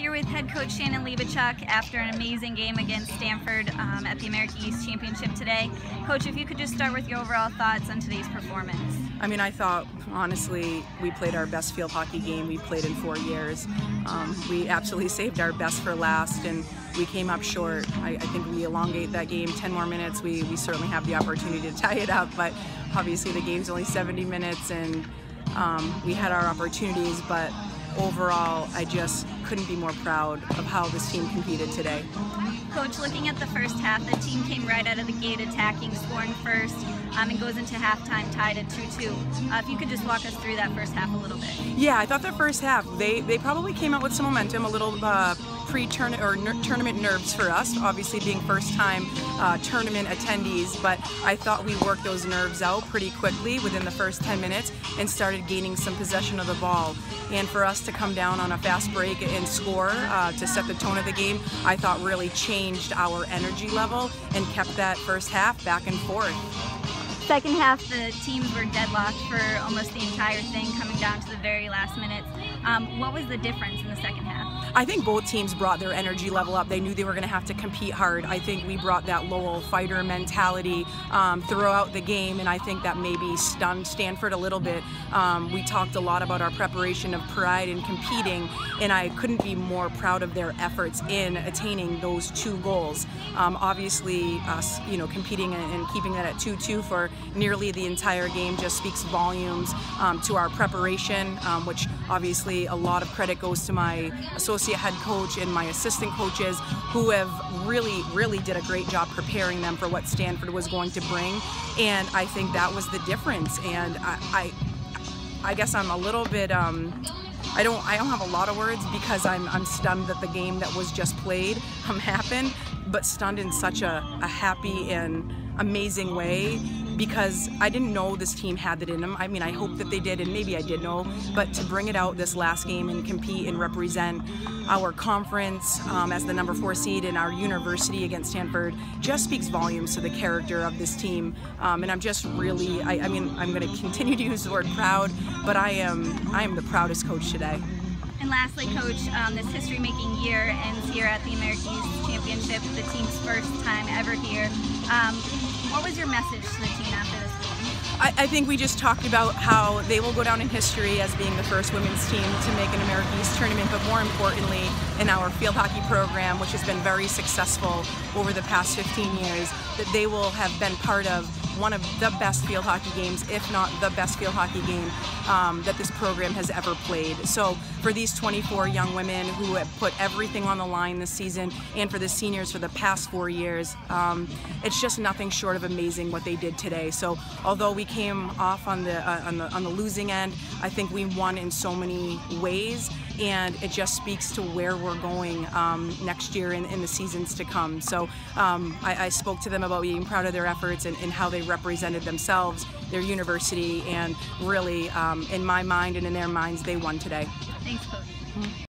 here with head coach Shannon Hlebichuk after an amazing game against Stanford um, at the American East Championship today. Coach, if you could just start with your overall thoughts on today's performance. I mean, I thought, honestly, we played our best field hockey game we played in four years. Um, we absolutely saved our best for last, and we came up short. I, I, think we elongate that game 10 more minutes. We, we certainly have the opportunity to tie it up, but obviously the game's only 70 minutes, and um, we had our opportunities, but overall, I just couldn't be more proud of how this team competed today. Coach, looking at the first half, the team came right out of the gate attacking, scoring first, um, and goes into halftime tied at 2-2. Uh, if you could just walk us through that first half a little bit. Yeah, I thought the first half, they, they probably came out with some momentum, a little uh, pre-tournament or ner tournament nerves for us, obviously being first-time uh, tournament attendees. But I thought we worked those nerves out pretty quickly within the first 10 minutes and started gaining some possession of the ball. And for us to come down on a fast break and score uh, to set the tone of the game, I thought really changed our energy level and kept that first half back and forth. Second half, the teams were deadlocked for almost the entire thing, coming down to the very last minutes. Um, what was the difference in the second half? I think both teams brought their energy level up. They knew they were going to have to compete hard. I think we brought that Lowell fighter mentality um, throughout the game, and I think that maybe stunned Stanford a little bit. Um, we talked a lot about our preparation of pride and competing, and I couldn't be more proud of their efforts in attaining those two goals. Um, obviously, us, you know, competing and, keeping that at 2-2 for nearly the entire game just speaks volumes um, to our preparation, um, which obviously a lot of credit goes to my associate head coach and my assistant coaches who have really, really did a great job preparing them for what Stanford was going to bring. And I think that was the difference. And I, I, I guess I'm a little bit, um, I don't, I don't have a lot of words because I'm, I'm stunned that the game that was just played um, happened, but stunned in such a, a happy and amazing way because I didn't know this team had it in them. I mean, I hope that they did, and maybe I did know, but to bring it out this last game and compete and represent our conference um, as the number four seed in our university against Stanford just speaks volumes to the character of this team. Um, and I'm just really, I, I mean, I'm going to continue to use the word proud, but I am, I am the proudest coach today. And lastly, Coach, um, this history-making year ends here at the America East Championship, the team's first time ever here. Um, what was your message to the team after this game? I, I, think we just talked about how they will go down in history as being the first women's team to make an America East tournament, but more importantly, in our field hockey program, which has been very successful over the past 15 years, that they will have been part of one of the best field hockey games, if not the best field hockey game um, that this program has ever played. So for these 24 young women who have put everything on the line this season, and for the seniors for the past four years, um, it's just nothing short of amazing what they did today. So although we came off on the uh, on the on the losing end, I think we won in so many ways, and it just speaks to where we're going um, next year and in the seasons to come. So um, I, I, spoke to them about being proud of their efforts and, and how they represented themselves, their university, and really, um, in my mind and in their minds, they won today. Thanks, Coach.